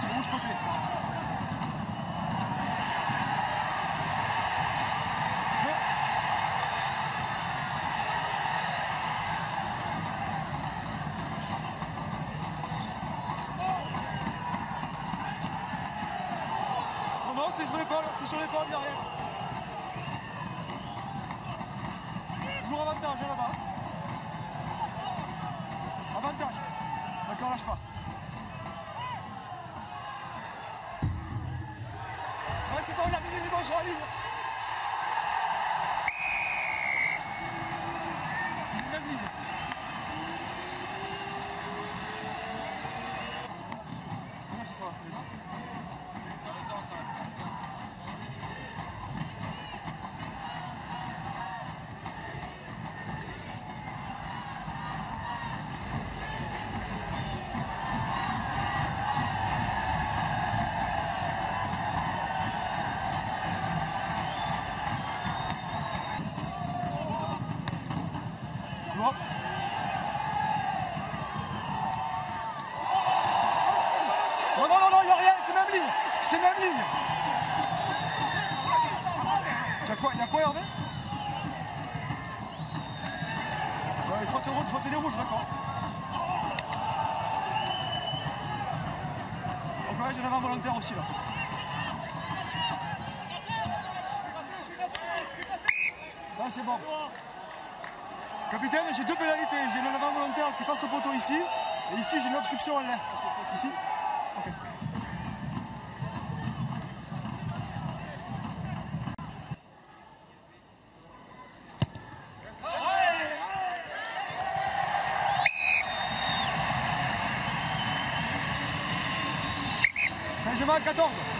petit rouge côté. Oh non, c'est sur les l'épaule, c'est sur les l'épaule derrière. Toujours avantage hein, là-bas. Avantage. D'accord, lâche pas. Ouais, c'est bon, il a mis les bons sur la ligne. Même ligne. Comment ça va, Félix C'est bon Non, non, non, non, il n'y a rien, c'est même ligne. C'est même ligne. Il y a quoi, y a quoi Hervé? Il faut te rouge, faut te rouges, d'accord. Donc ouais, j'ai l'avant volontaire aussi là. Ça c'est bon. Capitaine, j'ai deux pénalités. J'ai le l'avant volontaire qui face au poteau ici. Et ici, j'ai une obstruction en l'air. Ici? Ok. Juin 14.